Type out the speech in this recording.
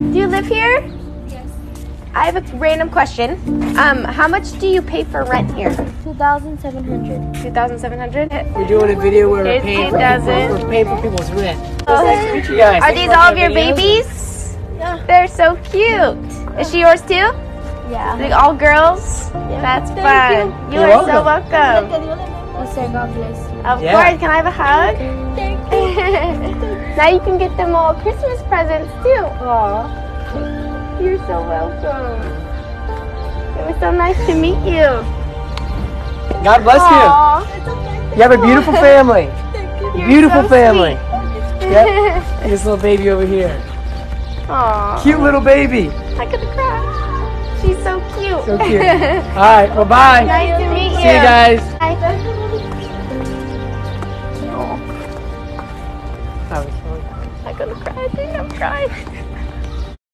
Do you live here? Yes. I have a random question. Um, how much do you pay for rent here? 2,700. Two thousand seven hundred. We're doing a video where we're paying for, people, we're paying for people's rent. Oh. Nice to meet you guys. Are Thanks these all of your our video. babies? Yeah. They're so cute. Is she yours too? Yeah. Like all girls? That's Thank fun. You, You're are so welcome. Yes, sir. God bless you. Of Yeah. course. Can I have a hug? Thank you. now you can get them all Christmas presents too. Aw. You're so welcome. It was so nice to meet you. God bless Aw. you. You have a beautiful family. Beautiful so family. sweet. Yep. And this little baby over here. Aw. Cute little baby. I'm gonna cry. She's so cute. So cute. All right. Well, bye. nice to meet you. See you guys. Bye. Was fun. I'm gonna cry. I think I'm crying.